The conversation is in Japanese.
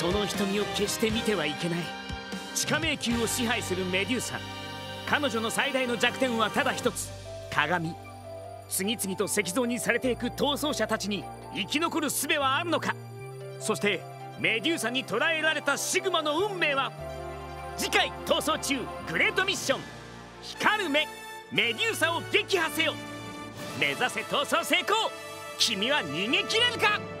その瞳を決して見てはいけない。地下迷宮を支配するメデューサ。彼女の最大の弱点はただ一つ。鏡。次々と石像にされていく逃走者たちに生き残る術はあるのか。そしてメデューサに捕らえられたシグマの運命は。次回逃走中グレートミッション。光る目。メデューサを撃破せよ。目指せ逃走成功。君は逃げ切れるか？